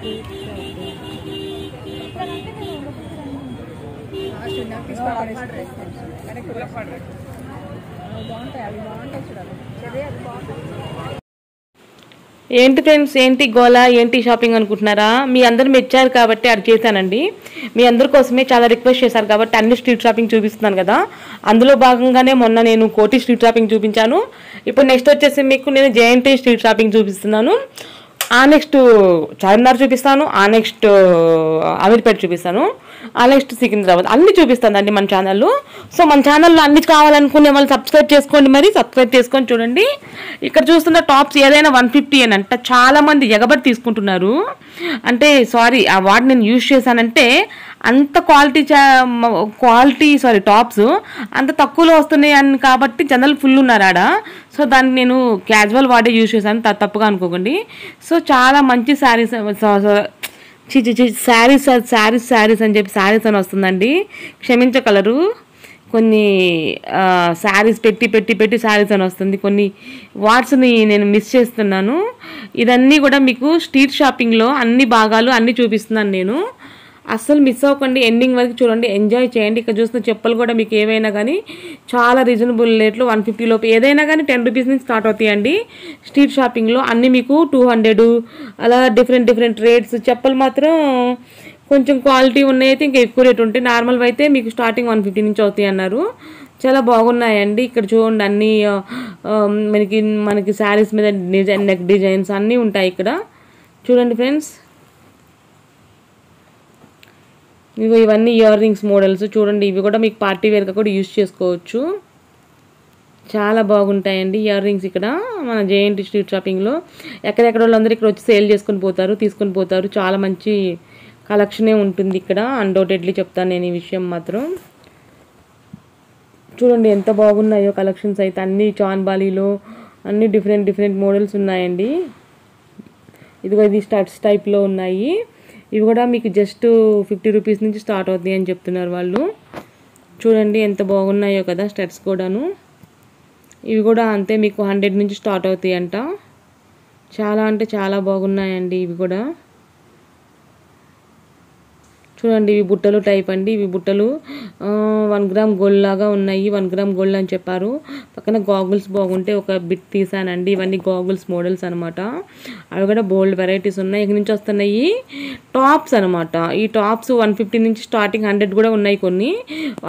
ఏంటి ఫ్రెండ్స్ ఏంటి గోలా ఏంటి షాపింగ్ అనుకుంటున్నారా? మీ అందరు మెచ్చారు కాబట్టి అది చేశానండి. మీ అందరి కోసమే చాలా రిక్వెస్ట్ చేశారు కాబట్టి అన్ని స్ట్రీట్ షాపింగ్ చూపిస్తున్నాను కదా. అందులో భాగంగానే మొన్న నేను కోటి స్ట్రీట్ షాపింగ్ చూపించాను. ఇప్పుడు నెక్స్ట్ వచ్చేసి మీకు నేను జేఎన్టీ స్ట్రీట్ షాపింగ్ చూపిస్తున్నాను. ఆ నెక్స్ట్ చార్మినార్ చూపిస్తాను ఆ నెక్స్ట్ అమీర్పేట చూపిస్తాను ఆ నెక్స్ట్ సికింద్రాబాద్. అన్ని చూపిస్తానండి మన ఛానల్లో సో మన ఛానల్లో అన్ని కావాలనుకునే వాళ్ళు సబ్స్క్రైబ్ చేసుకోండి మరి. సబ్స్క్రైబ్ చేసుకొని చూడండి. ఇక్కడ చూస్తున్న టాప్స్ ఏదైనా వన్ ఫిఫ్టీ అని అంట చాలామంది ఎగబడి తీసుకుంటున్నారు. అంటే సారీ ఆ వార్డ్ నేను యూజ్ చేశానంటే అంత క్వాలిటీ క్వాలిటీ సారీ టాప్స్ అంత తక్కువలో వస్తున్నాయి అని కాబట్టి జనాలు ఫుల్ ఉన్నారు ఆడ. సో దాన్ని నేను క్యాజువల్ వాడే యూజ్ చేశాను. త- తప్పుగా అనుకోకండి. సో చాలా మంచి శారీస్ చి చి చి శారీస్ శారీస్ శారీస్ అని చెప్పి శారీస్ అని వస్తుందండి. క్షమించగలరు. కొన్ని శారీస్ పెట్టి పెట్టి పెట్టి శారీస్ అని వస్తుంది. కొన్ని వాట్స్ని నేను మిస్ చేస్తున్నాను. ఇదన్నీ కూడా మీకు స్ట్రీట్ షాపింగ్లో అన్ని భాగాలు అన్నీ చూపిస్తున్నాను నేను. అస్సలు మిస్ అవ్వకండి ఎండింగ్ వరకు చూడండి ఎంజాయ్ చేయండి. ఇక్కడ చూస్తున్న చెప్పులు కూడా మీకు ఏవైనా కానీ చాలా రీజనబుల్ రేట్లు వన్ ఫిఫ్టీ లోపు ఏదైనా కానీ టెన్ రూపీస్ నుంచి స్టార్ట్ అవుతాయండి. స్ట్రీట్ షాపింగ్లో అన్నీ మీకు టూ హండ్రెడ్ అలా డిఫరెంట్ డిఫరెంట్ రేట్స్ చెప్పులు మాత్రం కొంచెం క్వాలిటీ ఉన్నాయి అయితే ఇంకా ఎక్కువ రేట్ ఉంటాయి. నార్మల్ అయితే మీకు స్టార్టింగ్ వన్ ఫిఫ్టీ నుంచి అవుతాయి అన్నారు. చాలా బాగున్నాయండి. ఇక్కడ చూడండి అన్నీ మనకి మనకి శారీస్ మీద డిజైన్ నెక్ డిజైన్స్ అన్నీ ఉంటాయి ఇక్కడ. చూడండి ఫ్రెండ్స్ ఇవి ఇవన్నీ ఇయర్ రింగ్స్ మోడల్స్ చూడండి ఇవి కూడా మీకు పార్టీ వేర్గా కూడా యూజ్ చేసుకోవచ్చు. చాలా బాగుంటాయండి ఇయర్ రింగ్స్ ఇక్కడ మన జేఎన్టీ స్ట్రీట్ షాపింగ్లో ఎక్కడెక్కడ వాళ్ళందరూ ఇక్కడ వచ్చి సేల్ చేసుకొని పోతారు తీసుకొని పోతారు. చాలా మంచి కలెక్షనే ఉంటుంది ఇక్కడ. అన్డౌటెడ్లీ చెప్తాను నేను ఈ విషయం మాత్రం. చూడండి ఎంత బాగున్నాయో కలెక్షన్స్ అయితే. అన్ని చాన్బాలీలో అన్ని డిఫరెంట్ డిఫరెంట్ మోడల్స్ ఉన్నాయండి. ఇదిగో ఇది స్టడ్స్ టైప్లో ఉన్నాయి. ఇవి కూడా మీకు జస్ట్ ఫిఫ్టీ రూపీస్ నుంచి స్టార్ట్ అవుతాయి అని చెప్తున్నారు వాళ్ళు. చూడండి ఎంత బాగున్నాయో కదా స్టెప్స్ కూడాను. ఇవి కూడా అంతే మీకు హండ్రెడ్ నుంచి స్టార్ట్ అవుతాయి అంట చాలా అంటే చాలా బాగున్నాయండి ఇవి కూడా. చూడండి ఇవి బుట్టలు టైప్ అండి. ఇవి బుట్టలు వన్ గ్రామ్ గోల్డ్ లాగా ఉన్నాయి. వన్ గ్రామ్ గోల్డ్ అని చెప్పారు. పక్కన గాగుల్స్ బాగుంటే ఒక బిట్ తీసానండి. ఇవన్నీ గాగుల్స్ మోడల్స్ అనమాట అవి కూడా బోల్డ్ వెరైటీస్ ఉన్నాయి. ఇక నుంచి వస్తున్నాయి టాప్స్ అనమాట ఈ టాప్స్ వన్ ఫిఫ్టీ నుంచి స్టార్టింగ్ హండ్రెడ్ కూడా ఉన్నాయి కొన్ని.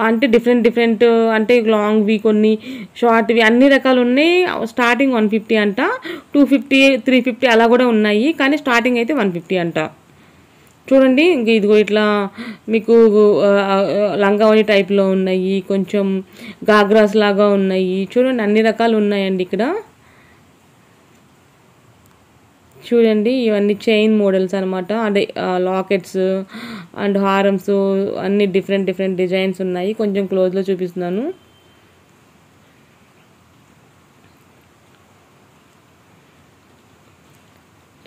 అంటే డిఫరెంట్ డిఫరెంట్ అంటే లాంగ్వి కొన్ని షార్ట్వి అన్ని రకాలు ఉన్నాయి. స్టార్టింగ్ వన్ ఫిఫ్టీ అంట. టూ ఫిఫ్టీ త్రీ ఫిఫ్టీ అలా కూడా ఉన్నాయి. కానీ స్టార్టింగ్ అయితే వన్ ఫిఫ్టీ అంట. చూడండి ఇంక ఇదిగో ఇట్లా మీకు లంగావని లంగావణి టైప్లో ఉన్నాయి కొంచెం గాగ్రాస్ లాగా ఉన్నాయి. చూడండి అన్ని రకాలు ఉన్నాయండి ఇక్కడ. చూడండి ఇవన్నీ చైన్ మోడల్స్ అనమాట అంటే లాకెట్స్ అండ్ హారమ్స్ అన్ని డిఫరెంట్ డిఫరెంట్ డిజైన్స్ ఉన్నాయి. కొంచెం క్లోజ్లో చూపిస్తున్నాను.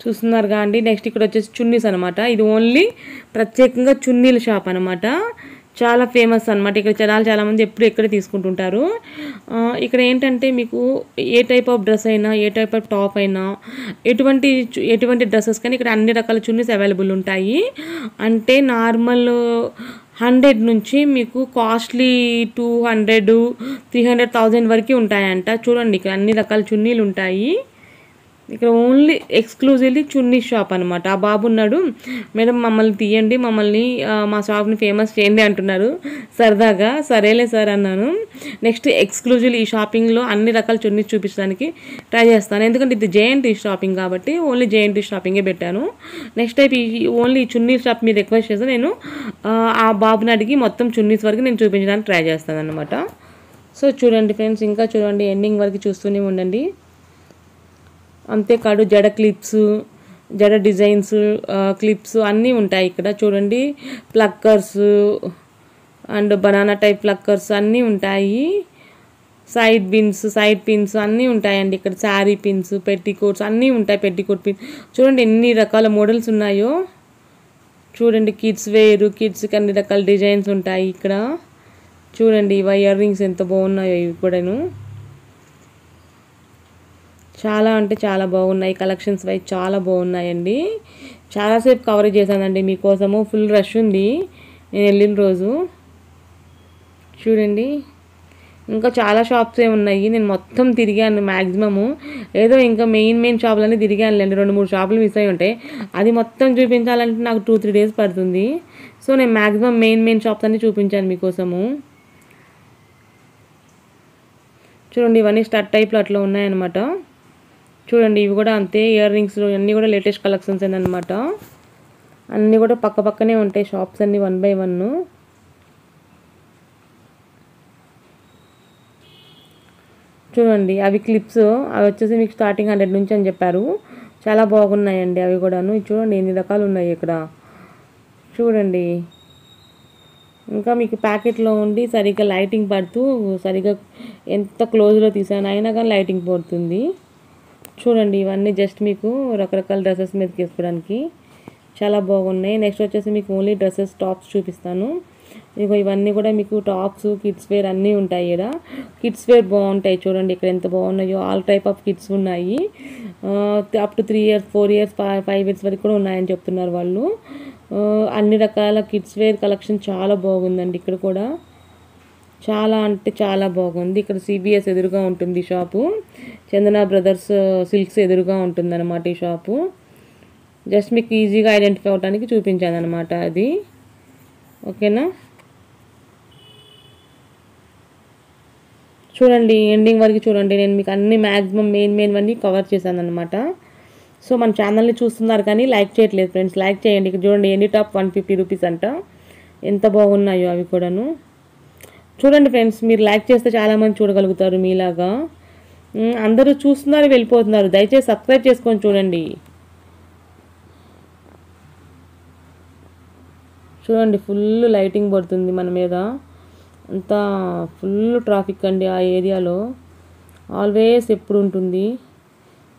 చూస్తున్నారుగా అండి. నెక్స్ట్ ఇక్కడ వచ్చేసి చున్నీస్ అనమాట ఇది ఓన్లీ ప్రత్యేకంగా చున్నీల షాప్ అనమాట చాలా ఫేమస్ అనమాట ఇక్కడ జనాలు చాలామంది ఎప్పుడు ఎక్కడ తీసుకుంటుంటారు. ఇక్కడ ఏంటంటే మీకు ఏ టైప్ ఆఫ్ డ్రెస్ అయినా ఏ టైప్ ఆఫ్ టాప్ అయినా ఎటువంటి ఎటువంటి డ్రెస్సెస్ కానీ ఇక్కడ అన్ని రకాల చున్నీస్ అవైలబుల్ ఉంటాయి. అంటే నార్మల్ హండ్రెడ్ నుంచి మీకు costly two hundred three hundred thousand వరకు ఉంటాయంట. చూడండి ఇక్కడ అన్ని రకాల చున్నీలు ఉంటాయి. ఇక్కడ ఓన్లీ ఎక్స్క్లూజివ్లీ చున్నీ షాప్ అనమాట ఆ బాబు ఉన్నాడు. మేడం మమ్మల్ని తీయండి మమ్మల్ని మా షాప్ని ఫేమస్ చేయండి అంటున్నారు. సరదాగా సరేలే సార్ అన్నాను. నెక్స్ట్ ఎక్స్క్లూజివ్లీ ఈ షాపింగ్లో అన్ని రకాల చున్నీస్ చూపించడానికి ట్రై చేస్తాను. ఎందుకంటే ఇది జేఎన్టీ షాపింగ్ కాబట్టి ఓన్లీ జేఎన్టీ షాపింగే పెట్టాను. నెక్స్ట్ టైప్ ఈ ఓన్లీ చున్నీ షాప్ మీద రిక్వెస్ట్ చేస్తే నేను ఆ బాబుని అడిగి మొత్తం చున్నీస్ వరకు నేను చూపించడానికి ట్రై చేస్తాను అనమాట సో చూడండి ఫ్రెండ్స్ ఇంకా చూడండి ఎండింగ్ వరకు చూస్తూనే ఉండండి. అంతేకాదు జడ క్లిప్స్ జడ డిజైన్స్ క్లిప్స్ అన్నీ ఉంటాయి ఇక్కడ. చూడండి pluckers and banana type pluckers అన్నీ ఉంటాయి. సైడ్ పిన్స్ సైడ్ పిన్స్ అన్నీ ఉంటాయండి ఇక్కడ. శారీ పిన్స్ పెట్టికోట్స్ అన్నీ ఉంటాయి పెట్టికోట్ పిన్. చూడండి ఎన్ని రకాల మోడల్స్ ఉన్నాయో. చూడండి కిడ్స్ వేరు కిడ్స్కి అన్ని రకాల డిజైన్స్ ఉంటాయి ఇక్కడ. చూడండి ఇవి ఇయర్ రింగ్స్ ఎంత బాగున్నాయో ఇవి కూడాను. చాలా అంటే చాలా బాగున్నాయి. కలెక్షన్స్ వైజ్ చాలా బాగున్నాయండి. చాలాసేపు కవర్ చేశానండి మీకోసము. ఫుల్ రష్ ఉంది. నేను వెళ్ళిన రోజు. చూడండి. ఇంకా చాలా షాప్స్ ఏ ఉన్నాయి. నేను మొత్తం తిరిగాను మ్యాక్సిమము ఏదో ఇంకా మెయిన్ మెయిన్ షాపులన్నీ తిరిగానులేండి. రెండు మూడు షాపులు మిస్ అయి ఉంటాయి అది మొత్తం చూపించాలంటే నాకు టూ త్రీ డేస్ పడుతుంది. సో నేను మ్యాక్సిమం మెయిన్ మెయిన్ షాప్స్ అన్నీ చూపించాను మీకోసము. చూడండి ఇవన్నీ స్టార్ట్ టైప్లో అట్లా ఉన్నాయన్నమాట. చూడండి ఇవి కూడా అంతే ఇయర్ రింగ్స్ అన్నీ కూడా లేటెస్ట్ కలెక్షన్స్ అనమాట అన్నీ కూడా పక్క పక్కనే ఉంటాయి షాప్స్ అన్నీ వన్ బై వన్ చూడండి అవి క్లిప్స్ అవి వచ్చేసి మీకు స్టార్టింగ్ హండ్రెడ్ నుంచి అని చెప్పారు. చాలా బాగున్నాయండి అవి కూడాను. చూడండి ఎన్ని రకాలు ఉన్నాయి ఇక్కడ. చూడండి. ఇంకా మీకు ప్యాకెట్లో ఉండి సరిగ్గా లైటింగ్ పడుతూ సరిగ్గా ఎంత క్లోజ్లో తీసాను అయినా కానీ లైటింగ్ పడుతుంది. చూడండి ఇవన్నీ జస్ట్ మీకు రకరకాల డ్రెస్సెస్ మీద తీసుకోవడానికి చాలా బాగున్నాయి. నెక్స్ట్ వచ్చేసి మీకు ఓన్లీ డ్రెస్సెస్ టాప్స్ చూపిస్తాను. ఇగో ఇవన్నీ కూడా మీకు టాప్స్ కిడ్స్ వేర్ అన్నీ ఉంటాయి ఇక్కడ కిడ్స్ వేర్ బాగుంటాయి చూడండి ఇక్కడ ఎంత బాగున్నాయో. ఆల్ టైప్ ఆఫ్ కిడ్స్ ఉన్నాయి. Up to three years four years five years వరకు కూడా ఉన్నాయని చెప్తున్నారు వాళ్ళు. అన్ని రకాల కిడ్స్ వేర్ కలెక్షన్ చాలా బాగుందండి ఇక్కడ కూడా. చాలా అంటే చాలా బాగుంది. ఇక్కడ సిబిఎస్ ఎదురుగా ఉంటుంది షాపు. చందన బ్రదర్స్ సిల్క్స్ ఎదురుగా ఉంటుంది అనమాట ఈ షాపు. జస్ట్ మీకు ఈజీగా ఐడెంటిఫై అవడానికి చూపించాను అనమాట అది. ఓకేనా? చూడండి ఎండింగ్ వరకు చూడండి. నేను మీకు అన్ని మ్యాక్సిమం మెయిన్ మెయిన్ అన్నీ కవర్ చేశాను అనమాట సో మన ఛానల్ని చూస్తున్నారు కానీ లైక్ చేయట్లేదు ఫ్రెండ్స్. లైక్ చేయండి. ఇక్కడ చూడండి any top one fifty rupees అంట. ఎంత బాగున్నాయో అవి కూడాను. చూడండి ఫ్రెండ్స్ మీరు లైక్ చేస్తే చాలామంది చూడగలుగుతారు మీలాగా. అందరూ చూస్తున్నారు వెళ్ళిపోతున్నారు. దయచేసి సబ్స్క్రైబ్ చేసుకొని చూడండి. చూడండి ఫుల్ లైటింగ్ పడుతుంది మన మీద. అంతా ఫుల్ ట్రాఫిక్ అండి ఆ ఏరియాలో. ఆల్వేస్ ఎప్పుడు ఉంటుంది.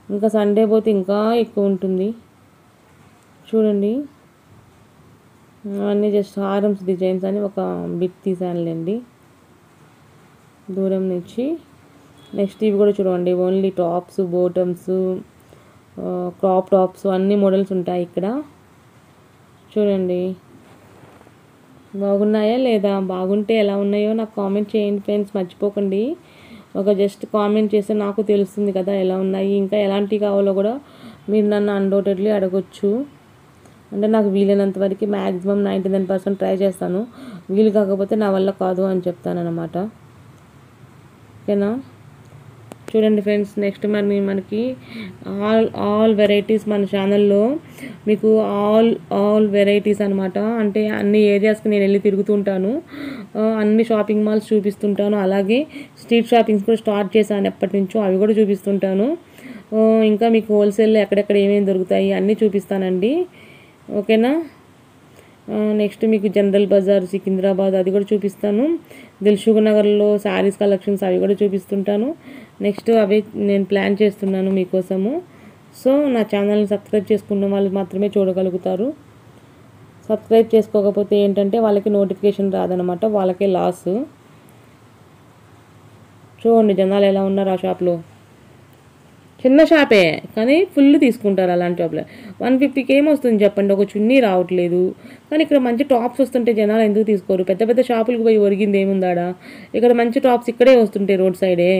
ఇంకా సండే పోతే ఇంకా ఎక్కువ ఉంటుంది. చూడండి. అన్నీ జస్ట్ హారమ్స్ డిజైన్స్ అని ఒక బిట్ తీసానులేండి దూరం నుంచి. నెక్స్ట్ ఇవి కూడా చూడండి. Only tops bottoms crop tops అన్ని మోడల్స్ ఉంటాయి ఇక్కడ. చూడండి. బాగున్నాయా లేదా? బాగుంటే ఎలా ఉన్నాయో నాకు కామెంట్ చేయండి ఫ్రెండ్స్ మర్చిపోకండి. ఒక జస్ట్ కామెంట్ చేస్తే నాకు తెలుస్తుంది కదా ఎలా ఉన్నాయి. ఇంకా ఎలాంటివి కావాలో కూడా మీరు నన్ను అన్డౌటెడ్లీ అడగొచ్చు. అంటే నాకు వీలైనంత వరకు maximum ninety nine percent try చేస్తాను. వీలు కాకపోతే నా వల్ల కాదు అని చెప్తాను అనమాట ఓకేనా చూడండి ఫ్రెండ్స్ నెక్స్ట్ మరి మనకి ఆల్ ఆల్ వెరైటీస్ మన ఛానల్లో మీకు ఆల్ ఆల్ వెరైటీస్ అనమాట అంటే అన్ని ఏరియాస్కి నేను వెళ్ళి తిరుగుతుంటాను. అన్ని షాపింగ్ మాల్స్ చూపిస్తుంటాను. అలాగే స్ట్రీట్ షాపింగ్స్ కూడా స్టార్ట్ చేశాను ఎప్పటి నుంచో అవి కూడా చూపిస్తుంటాను. ఇంకా మీకు హోల్సేల్లో ఎక్కడెక్కడ ఏమేమి దొరుకుతాయి అన్నీ చూపిస్తానండి. ఓకేనా? నెక్స్ట్ మీకు జనరల్ బజార్ సికింద్రాబాద్ అది కూడా చూపిస్తాను. దిల్షుక్ నగర్లో శారీస్ కలెక్షన్స్ అవి కూడా చూపిస్తుంటాను. నెక్స్ట్ అవి నేను ప్లాన్ చేస్తున్నాను మీకోసము. సో నా ఛానల్ని సబ్స్క్రైబ్ చేసుకున్న వాళ్ళు మాత్రమే చూడగలుగుతారు. సబ్స్క్రైబ్ చేసుకోకపోతే ఏంటంటే వాళ్ళకి నోటిఫికేషన్ రాదనమాట వాళ్ళకే లాస్ చూడండి జనాలు ఎలా ఉన్నారు ఆ షాప్లో చిన్న షాపే కానీ ఫుల్ తీసుకుంటారు అలాంటి షాప్లో వన్ ఫిఫ్టీకి ఏమొస్తుంది చెప్పండి? ఒక చున్నీ రావట్లేదు. కానీ ఇక్కడ మంచి టాప్స్ వస్తుంటే జనాలు ఎందుకు తీసుకోరు? పెద్ద పెద్ద షాపులకు పోయి ఒరిగింది ఏముందాడా? ఇక్కడ మంచి టాప్స్ ఇక్కడే వస్తుంటాయి రోడ్ సైడే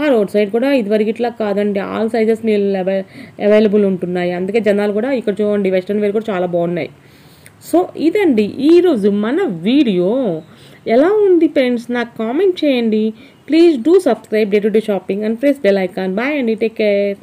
ఆ రోడ్ సైడ్ కూడా ఇదివరకు ఇట్లా కాదండి. ఆల్ సైజెస్ మీ అవైలబుల్ ఉంటున్నాయి. అందుకే జనాలు కూడా ఇక్కడ చూడండి వెస్ట్రన్ వేర్ కూడా చాలా బాగున్నాయి. సో ఇదండి. ఈరోజు మన వీడియో. ఎలా ఉంది ఫ్రెండ్స్ నాకు కామెంట్ చేయండి. Please do subscribe day to day shopping and press bell icon. Bye and take care.